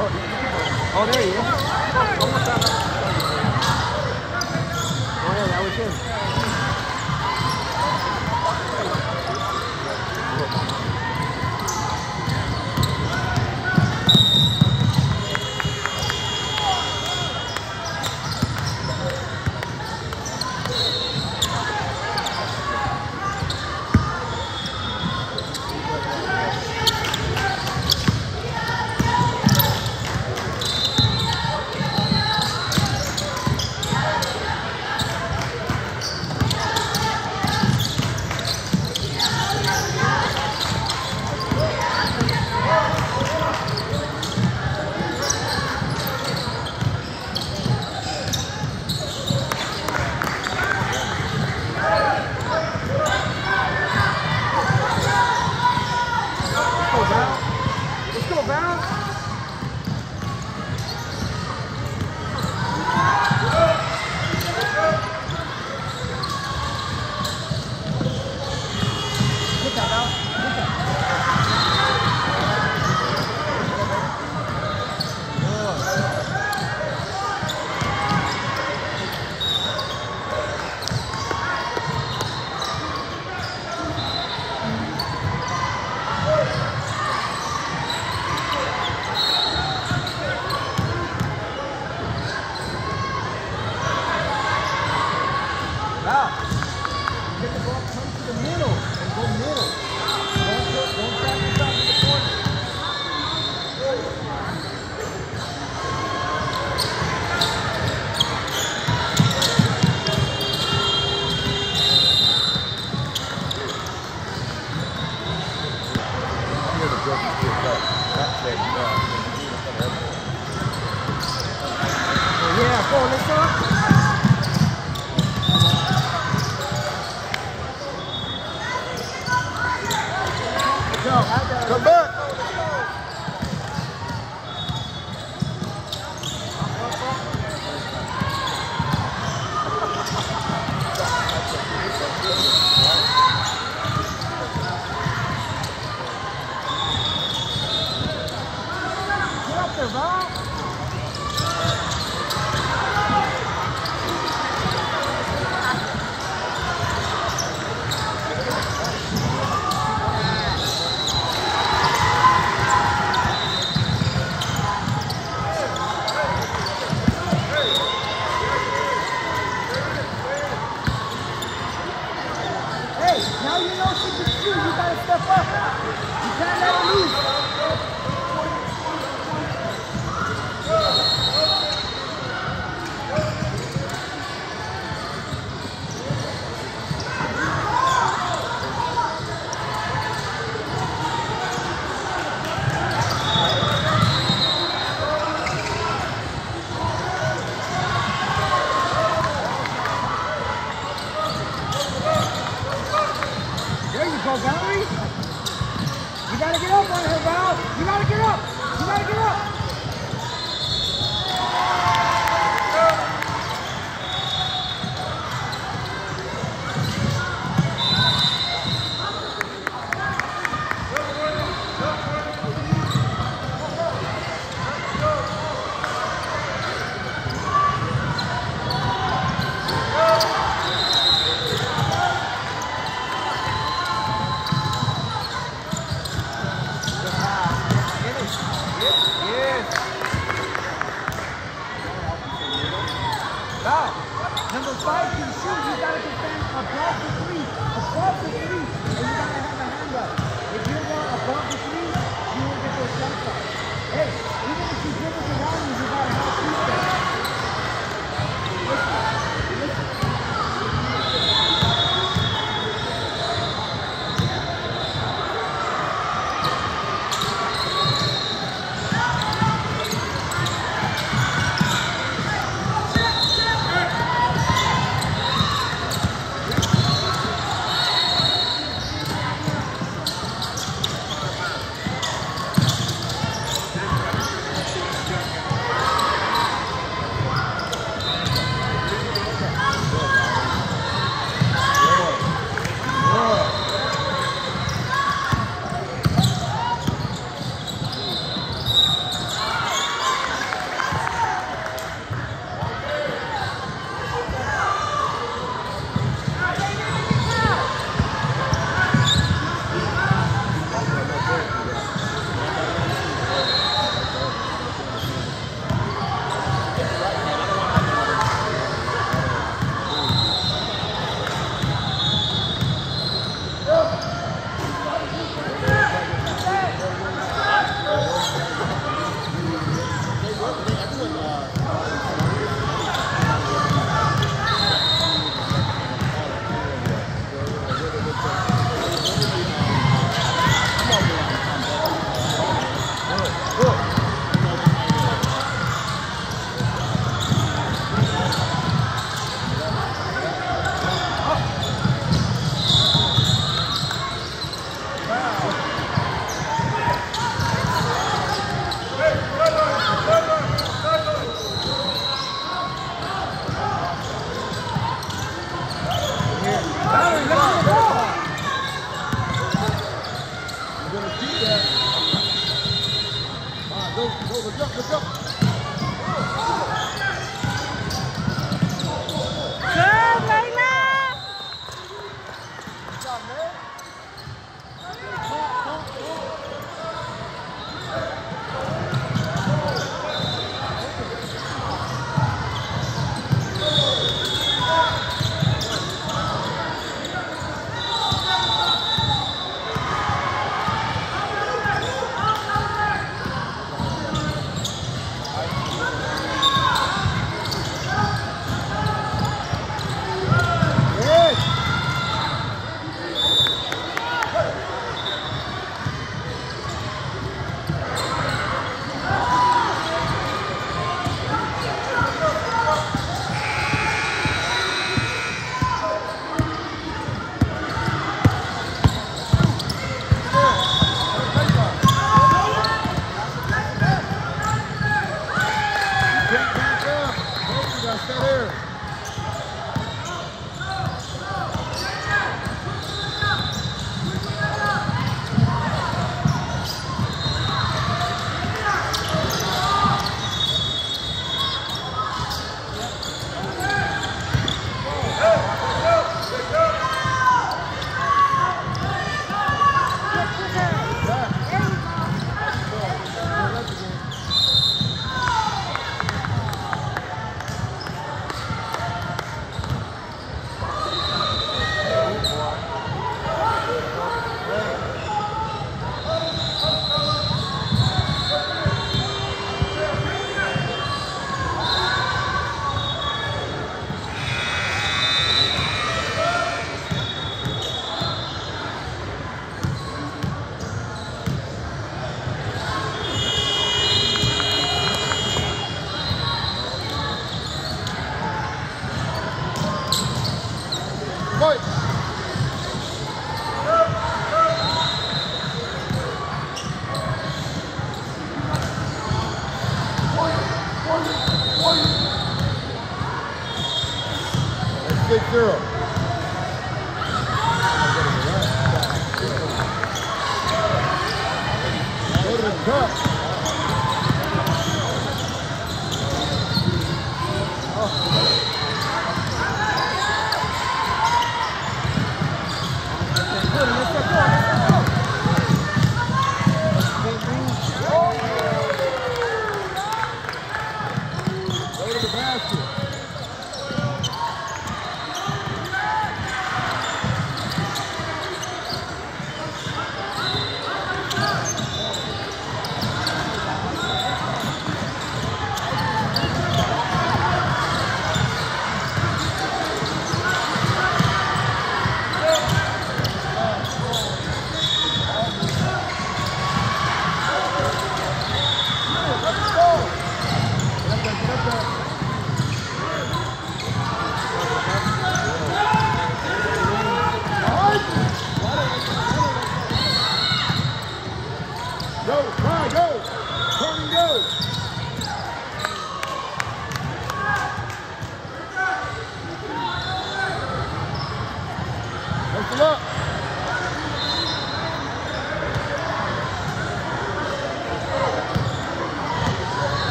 Oh, there he is. Almost out. Oh, yeah, that was him.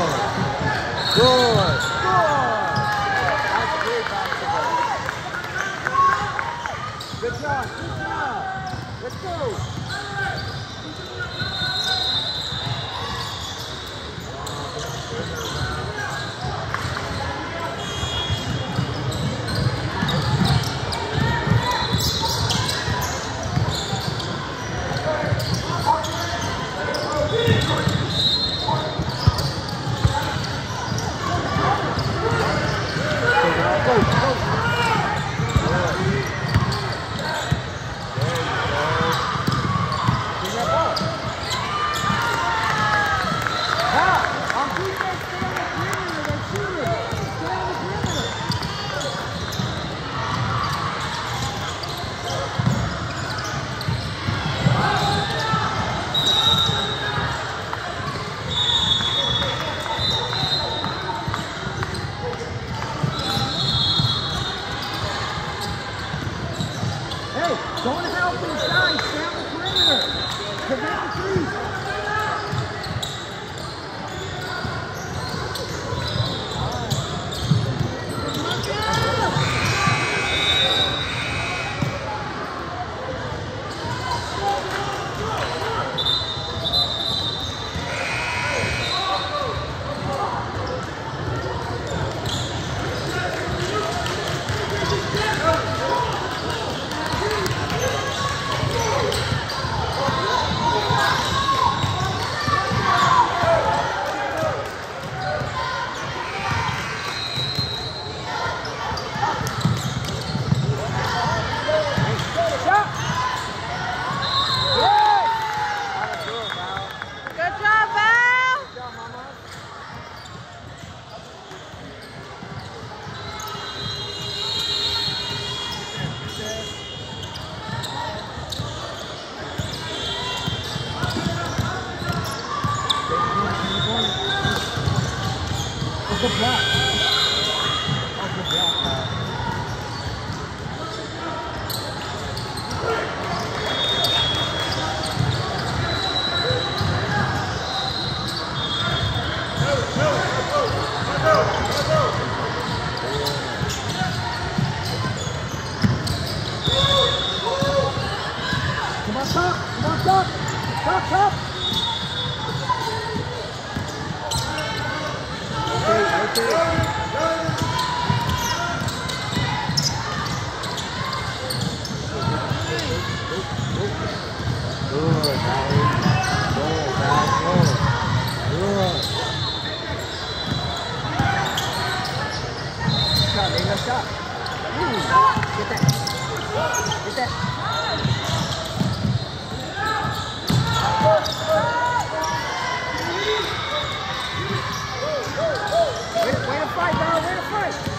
Good. Good. Good job, good job. Let's go. Get that. Get that. Way to fight, dog. Way to fight.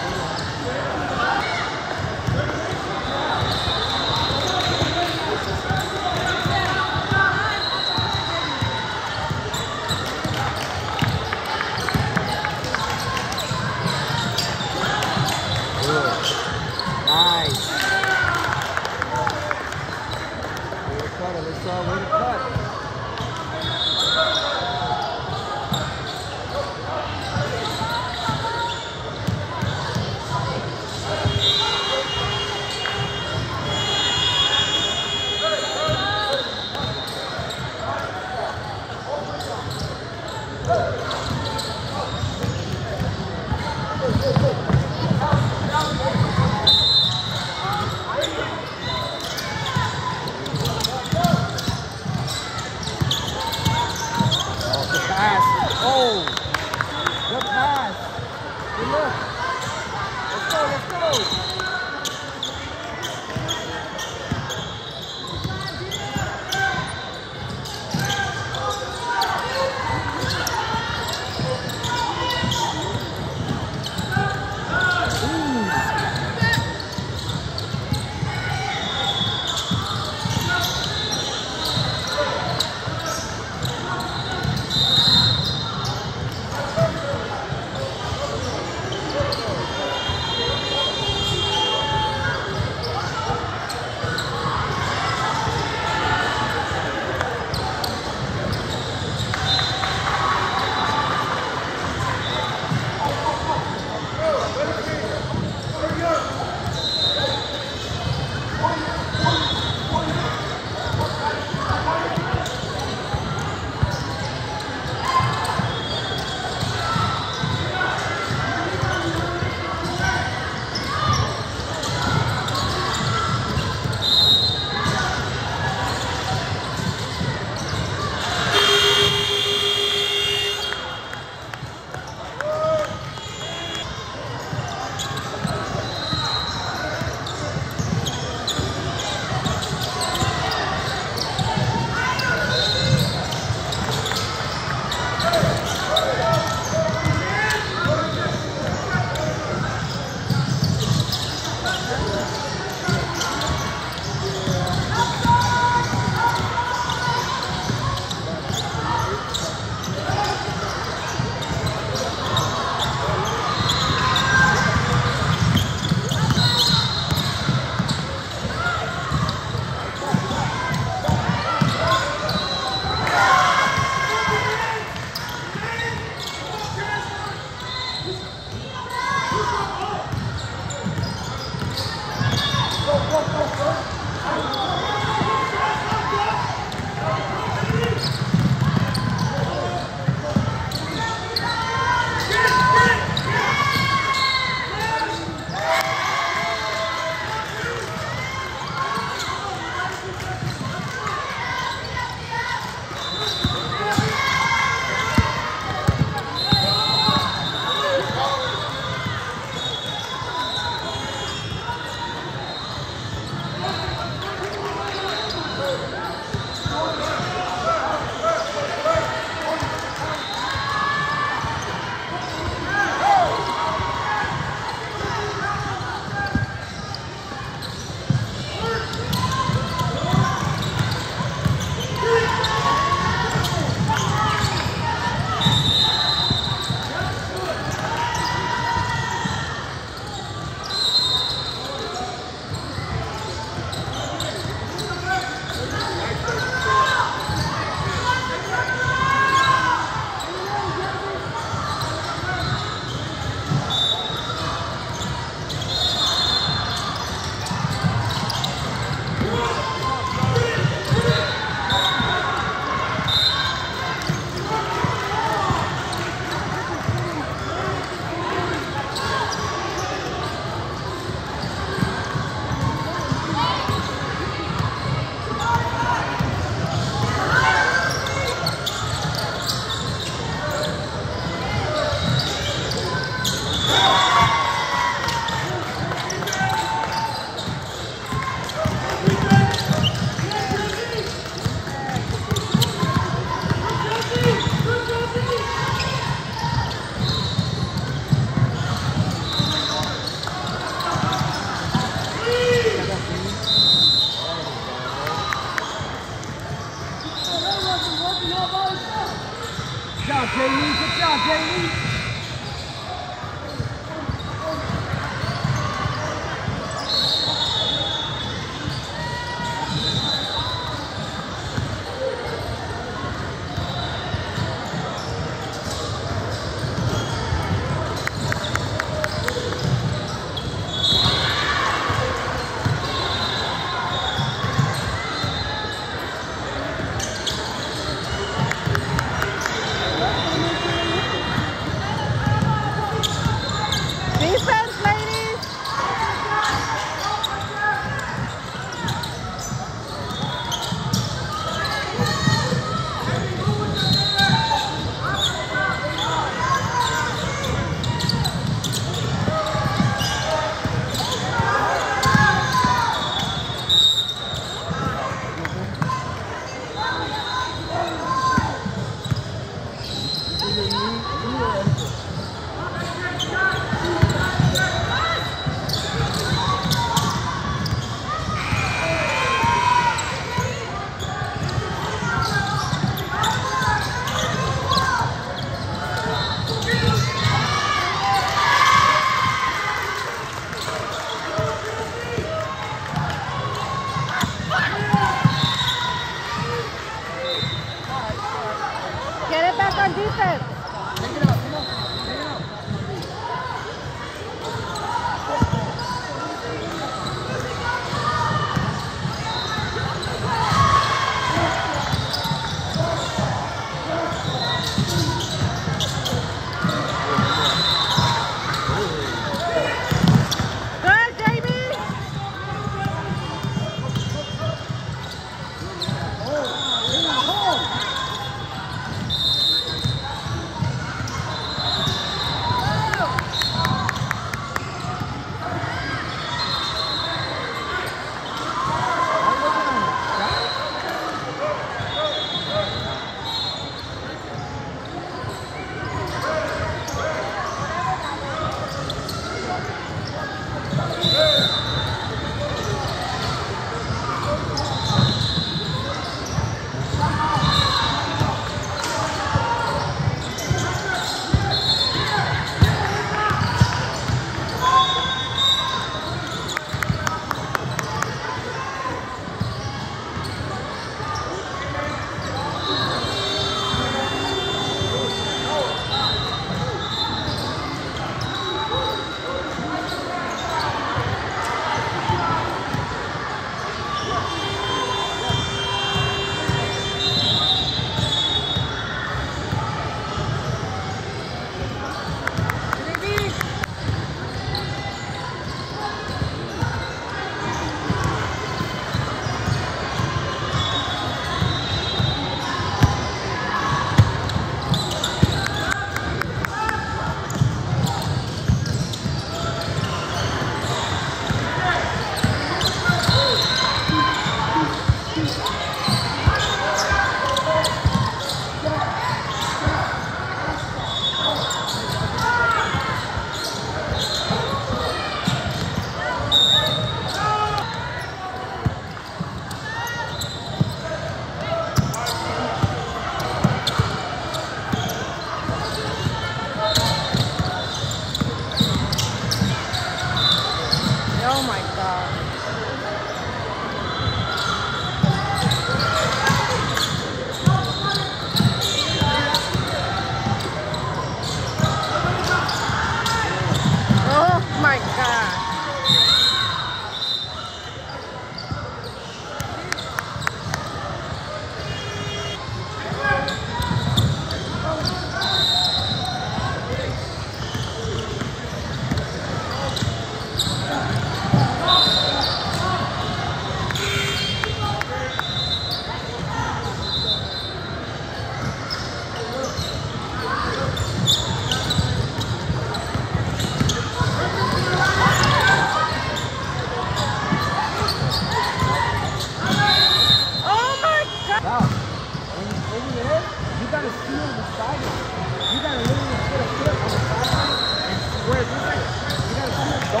Seal the sideline. You gotta literally put a foot on the sideline and square this way. You gotta seal it. Go.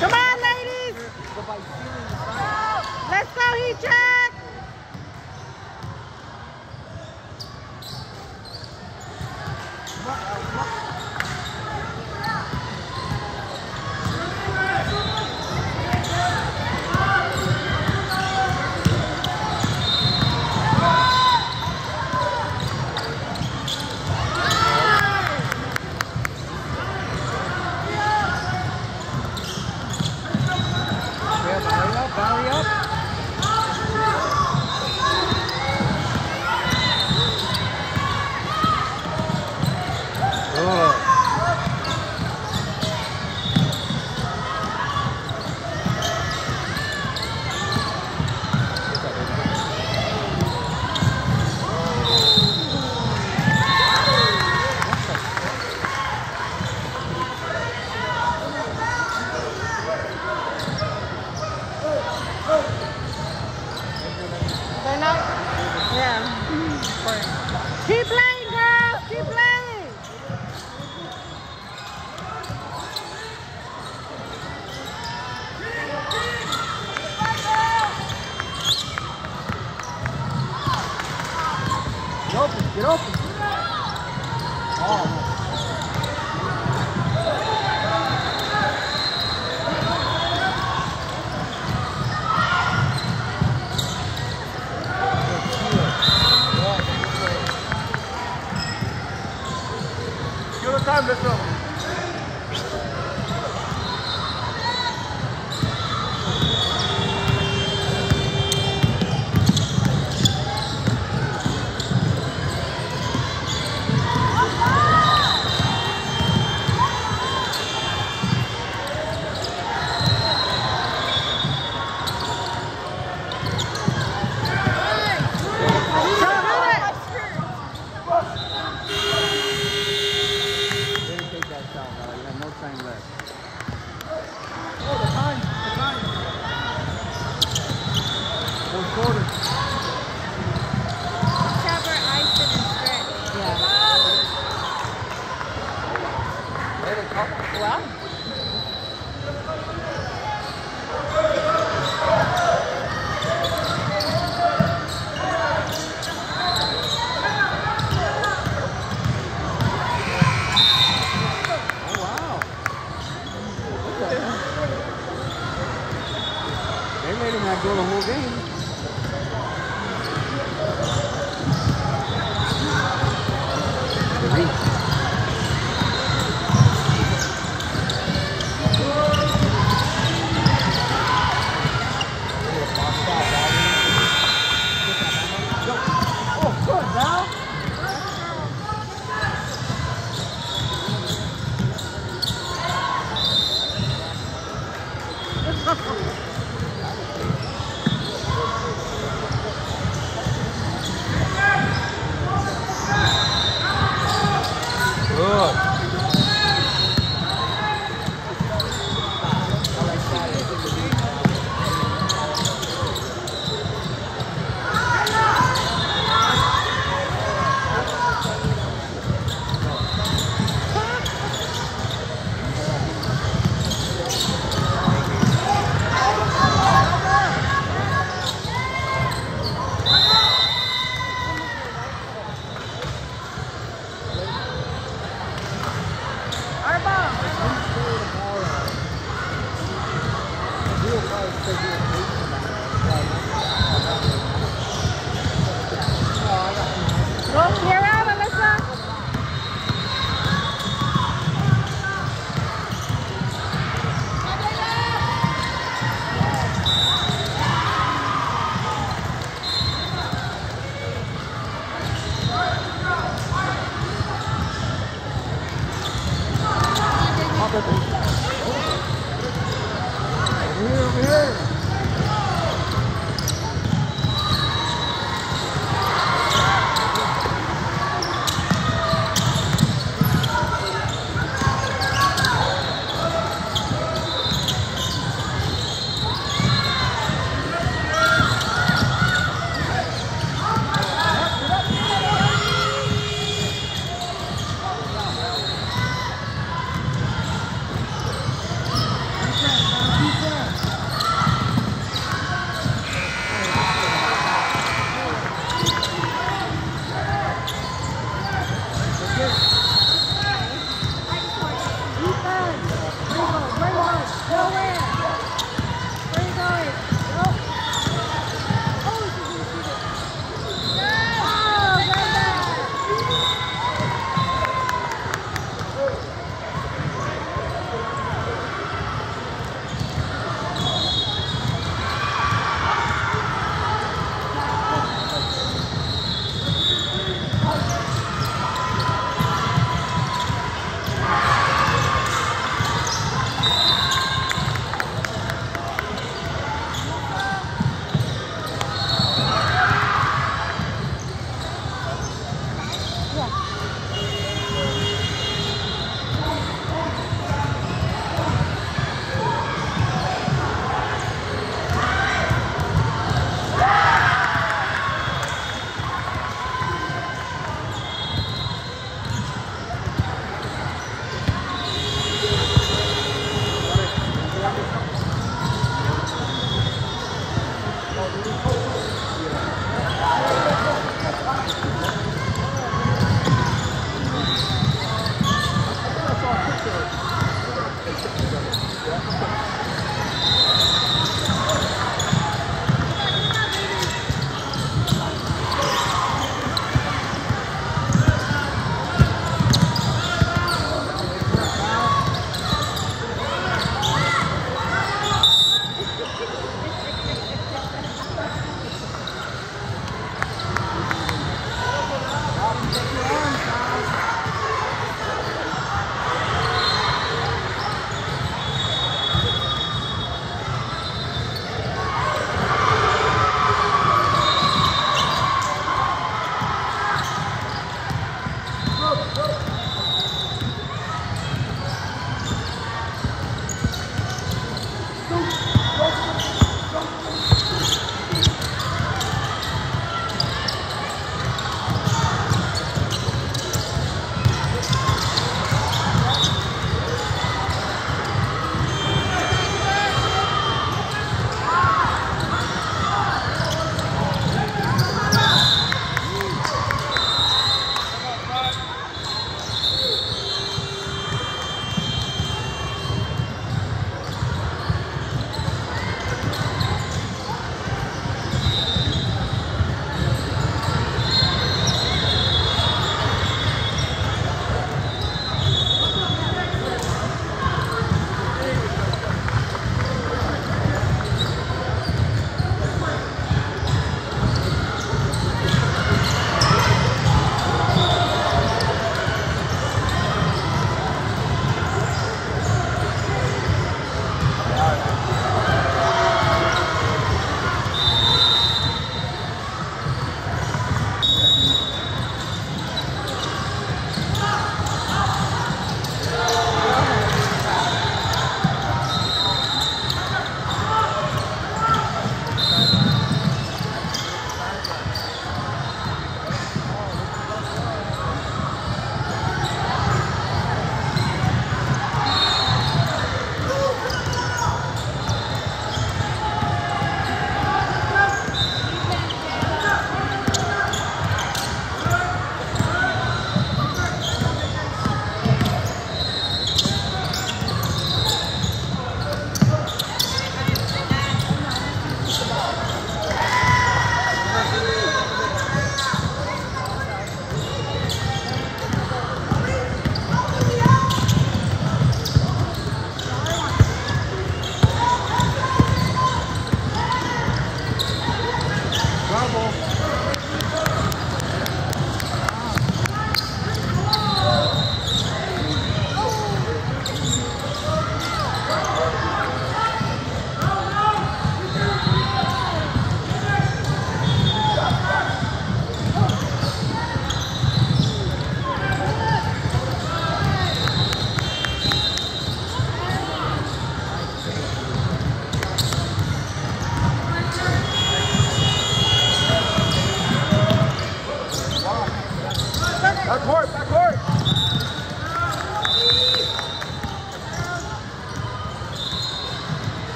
Come on, ladies. Let's go, heat